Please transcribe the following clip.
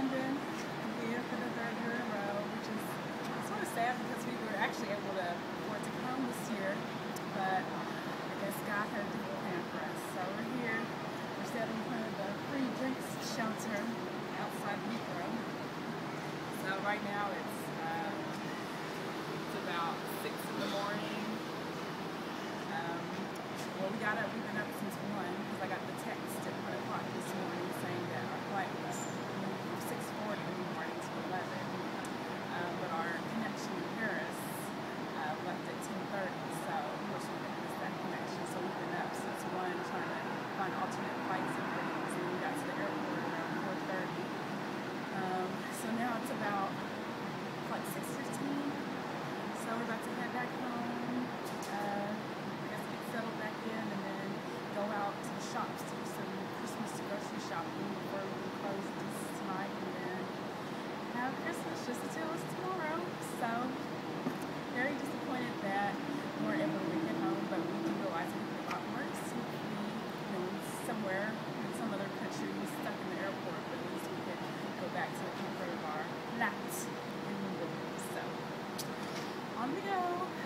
London again for the third year in a row, which is sort of sad because we were actually able to afford to come this year, but I guess God had a plan for us. So we're here. We're sitting in front of the free drinks shelter outside Heathrow. So right now it's uh, it's about six in the morning. Um, well, we got up. We've been up since one because I got the text at one o'clock this morning saying that our flight was moved from six forty in the morning to eleven. Um, but our connection in Paris uh, left at ten thirty, so unfortunately we missed that connection. So we've been up since one trying to we got to the airport around four thirty. Um, so now it's about like six fifteen. So we're about to head back home. Uh, I guess get settled back in and then go out to the shops to do some Christmas grocery shopping before we close this tonight and then have Christmas just until it's tomorrow. So very disappointed that we weren't able to make it home, but we do realize it would be a lot worse if we, you know, somewhere in some other country stuck in the airport, but at least we could go England. So on we go.